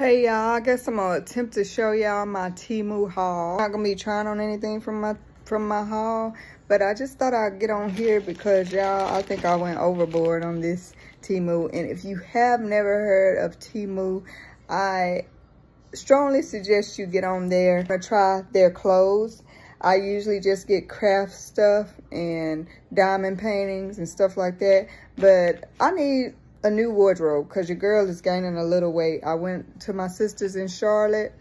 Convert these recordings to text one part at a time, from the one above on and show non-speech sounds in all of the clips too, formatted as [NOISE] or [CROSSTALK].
Hey y'all, I guess I'm gonna attempt to show y'all my Temu haul. Not gonna be trying on anything from my from my haul, but I just thought I'd get on here because y'all, I think I went overboard on this Temu. And if you have never heard of Temu, I strongly suggest you get on there and try their clothes. I usually just get craft stuff and diamond paintings and stuff like that. But I need a new wardrobe because your girl is gaining a little weight. I went to my sister's in Charlotte.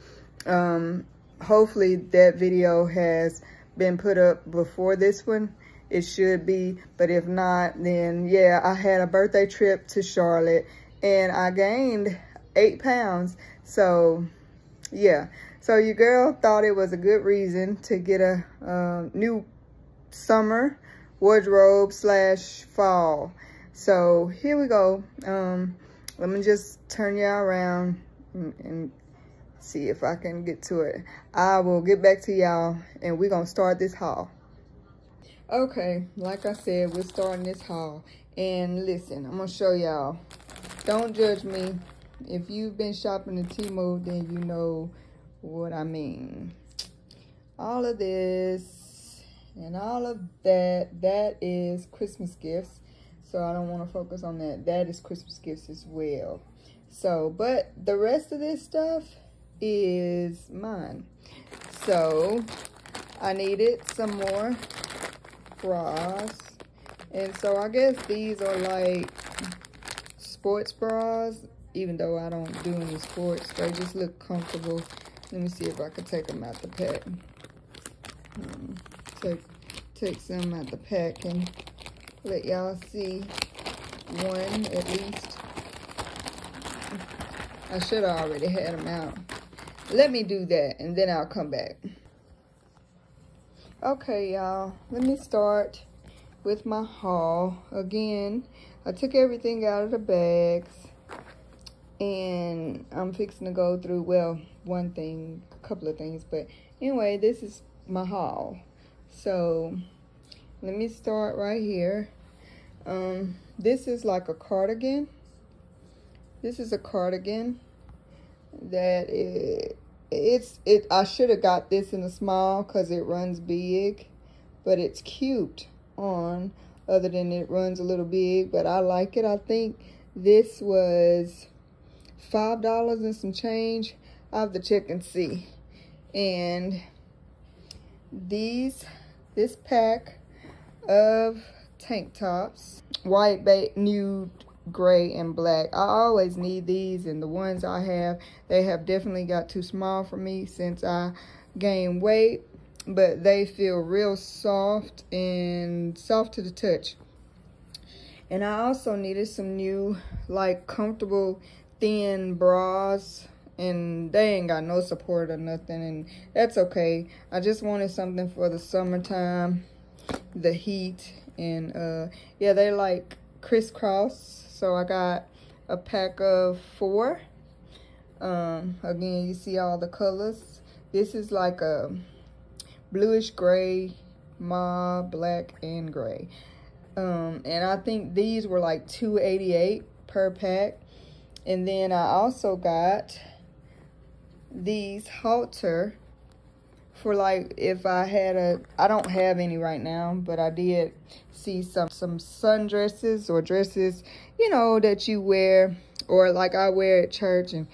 Um, hopefully that video has been put up before this one. It should be, but if not, then yeah, I had a birthday trip to Charlotte and I gained eight pounds. So yeah, so your girl thought it was a good reason to get a uh, new summer wardrobe slash fall. So here we go. Um, let me just turn y'all around and, and see if I can get to it. I will get back to y'all and we're going to start this haul. Okay, like I said, we're starting this haul. And listen, I'm going to show y'all. Don't judge me. If you've been shopping in Temu, then you know what I mean. All of this and all of that, that is Christmas gifts. So I don't want to focus on that. That is Christmas gifts as well. So, but the rest of this stuff is mine. So I needed some more bras. And so I guess these are like sports bras, even though I don't do any sports. They just look comfortable. Let me see if I can take them out the pack. Um, take, take some out the pack and let y'all see one at least. I should have already had them out. Let me do that and then I'll come back. Okay, y'all, let me start with my haul. Again, I took everything out of the bags and I'm fixing to go through, well, one thing, a couple of things, but anyway, this is my haul. So, let me start right here. Um, this is like a cardigan. This is a cardigan that it, it's it I should have got this in a small because it runs big, but it's cute on other than it runs a little big, but I like it. I think this was five dollars and some change. I have to check and see. And these this pack of tank tops white nude gray and black. I always need these and the ones i have they have definitely got too small for me since i gained weight but they feel real soft and soft to the touch. And i also needed some new like comfortable thin bras and they ain't got no support or nothing and that's okay. I just wanted something for the summertime the heat and uh yeah they like crisscross. So i got a pack of four. Um again you see all the colors. This is like a bluish gray mauve black and gray. Um and i think these were like 288 per pack. And then i also got these halter for like if I had a I don't have any right now but I did see some some sundresses or dresses you know that you wear or like I wear at church and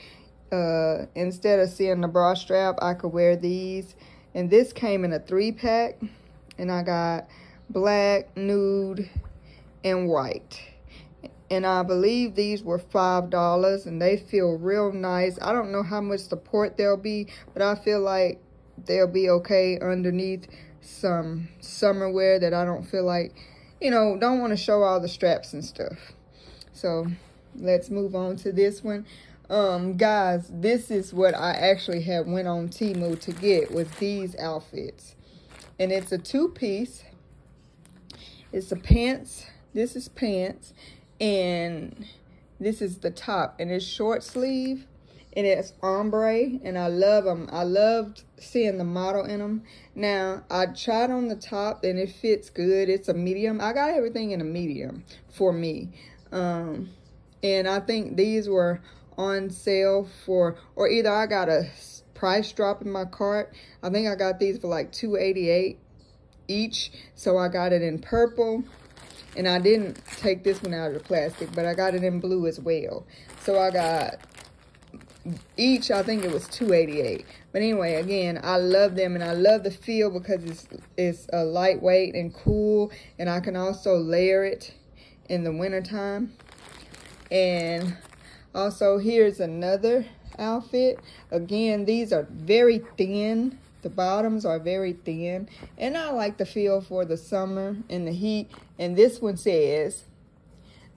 uh instead of seeing the bra strap I could wear these and this came in a three pack and I got black nude and white and I believe these were $5 and they feel real nice. I don't know how much support they'll be, but I feel like they'll be okay underneath some summer wear that I don't feel like, you know, don't want to show all the straps and stuff. So let's move on to this one. Um, guys, this is what I actually had went on Temu to get was these outfits. And it's a two-piece. It's a pants. This is pants and this is the top and it's short sleeve and it's ombre and I love them. I loved seeing the model in them. Now, I tried on the top and it fits good. It's a medium. I got everything in a medium for me. Um, and I think these were on sale for, or either I got a price drop in my cart. I think I got these for like 288 each. So I got it in purple. And I didn't take this one out of the plastic, but I got it in blue as well. So I got each, I think it was 288 But anyway, again, I love them and I love the feel because it's, it's a lightweight and cool. And I can also layer it in the wintertime. And also here's another outfit. Again, these are very thin. The bottoms are very thin. And I like the feel for the summer and the heat. And this one says,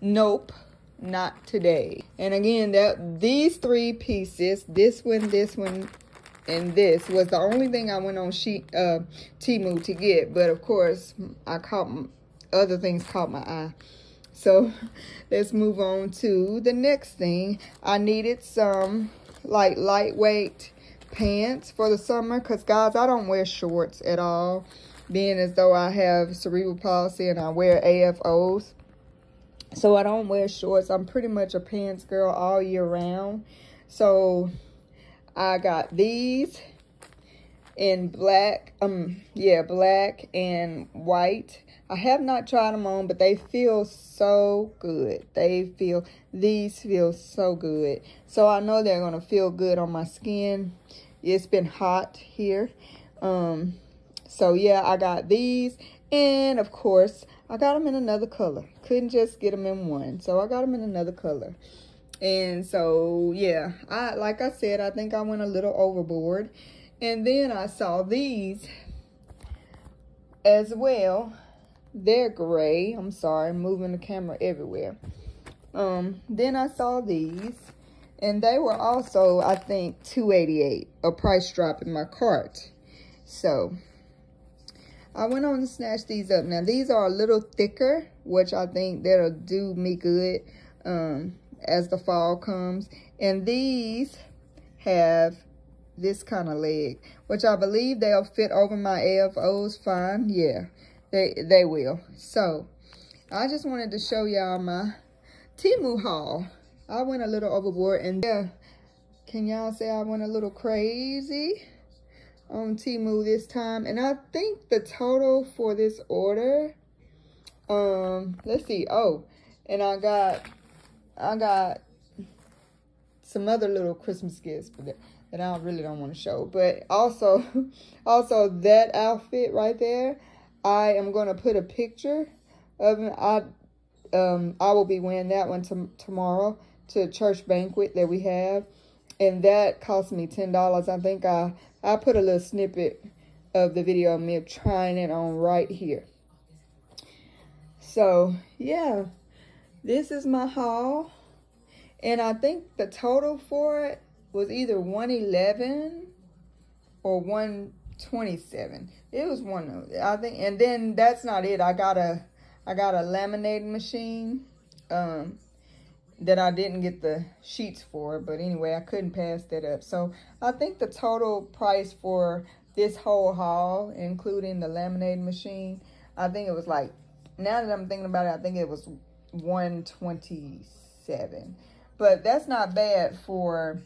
nope, not today. And again, that these three pieces, this one, this one, and this was the only thing I went on sheet uh, Temu to get. But of course, I caught other things caught my eye. So [LAUGHS] let's move on to the next thing. I needed some like lightweight pants for the summer because guys i don't wear shorts at all being as though i have cerebral palsy and i wear afos so i don't wear shorts. I'm pretty much a pants girl all year round. So i got these in black um yeah black and white. I have not tried them on but they feel so good. They feel these feel so good. So i know they're gonna feel good on my skin. It's been hot here. Um so yeah i got these. And of course i got them in another color couldn't just get them in one so i got them in another color and so yeah i like i said i think i went a little overboard and then I saw these as well. They're gray. I'm sorry, I'm moving the camera everywhere. Um, then I saw these. And they were also, I think, 288 a price drop in my cart. So, I went on to snatch these up. Now, these are a little thicker, which I think that'll do me good um, as the fall comes. And these have this kind of leg, which I believe they'll fit over my AFOs fine. Yeah, they, they will. So, I just wanted to show y'all my Temu haul. I went a little overboard and yeah, can y'all say I went a little crazy on Temu this time? And I think the total for this order, um, let's see. Oh, and I got, I got some other little Christmas gifts that that I really don't want to show. But also, [LAUGHS] also that outfit right there, I am going to put a picture of it. I, um, I will be wearing that one to, tomorrow to church banquet that we have. And that cost me $10. I think I, I put a little snippet of the video of me trying it on right here. So, yeah, this is my haul. And I think the total for it was either 111 or 127. It was one of I think and then that's not it. I got a I got a laminating machine um that I didn't get the sheets for, but anyway, I couldn't pass that up. So, I think the total price for this whole haul, including the laminating machine, I think it was like now that I'm thinking about it, I think it was 127. But that's not bad for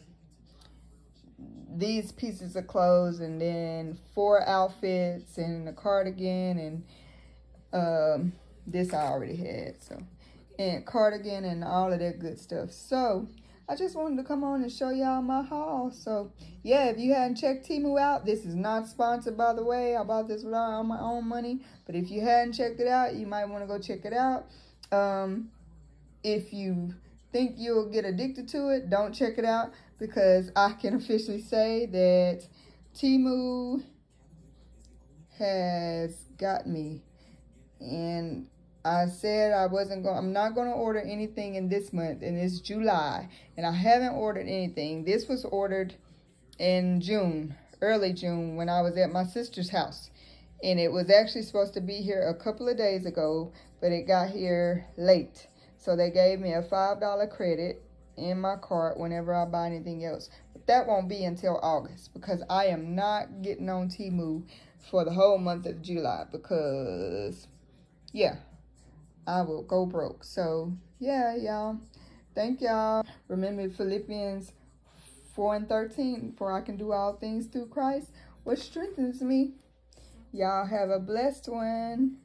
these pieces of clothes and then four outfits and a cardigan and um, this I already had. So, and cardigan and all of that good stuff. So, I just wanted to come on and show y'all my haul. So, yeah, if you hadn't checked Temu out, this is not sponsored, by the way. I bought this with all my own money. But if you hadn't checked it out, you might want to go check it out. Um, if you think you'll get addicted to it, don't check it out because I can officially say that Temu has got me. And I said I wasn't going, I'm not going to order anything in this month, and it's July, and I haven't ordered anything. This was ordered in June, early June, when I was at my sister's house. And it was actually supposed to be here a couple of days ago, but it got here late. So they gave me a $5 credit in my cart whenever I buy anything else. But that won't be until August because I am not getting on Temu for the whole month of July because, yeah, I will go broke. So, yeah, y'all, Thank y'all. Remember Philippians 4 and 13. For I can do all things through Christ, which strengthens me. Y'all have a blessed one.